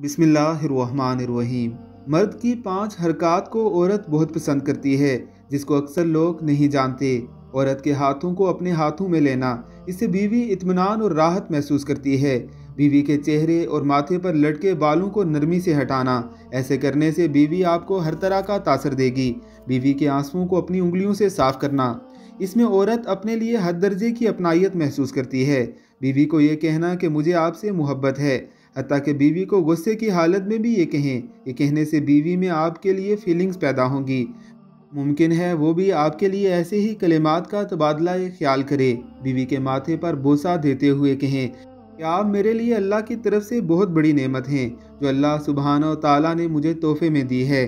बिस्मिल्लाहिर्रहमानिर्रहीम। मर्द की पाँच हरकत को औरत बहुत पसंद करती है, जिसको अक्सर लोग नहीं जानते। औरत के हाथों को अपने हाथों में लेना, इससे बीवी इत्मीनान और राहत महसूस करती है। बीवी के चेहरे और माथे पर लटके बालों को नरमी से हटाना, ऐसे करने से बीवी आपको हर तरह का तासर देगी। बीवी के आंसुओं को अपनी उंगलियों से साफ़ करना, इसमें औरत अपने लिए हद दर्जे की अपनाइत महसूस करती है। बीवी को ये कहना कि मुझे आपसे मोहब्बत है हती कि बीवी को गुस्से की हालत में भी ये कहें। ये कहने से बीवी में आपके लिए फीलिंग्स पैदा होंगी। मुमकिन है वो भी आपके लिए ऐसे ही कलेमात का तबादला ख्याल करे। बीवी के माथे पर बोसा देते हुए कहें कि आप मेरे लिए अल्लाह की तरफ़ से बहुत बड़ी नेमत हैं, जो अल्लाह सुबहाना ताला ने मुझे तोहफे में दी है?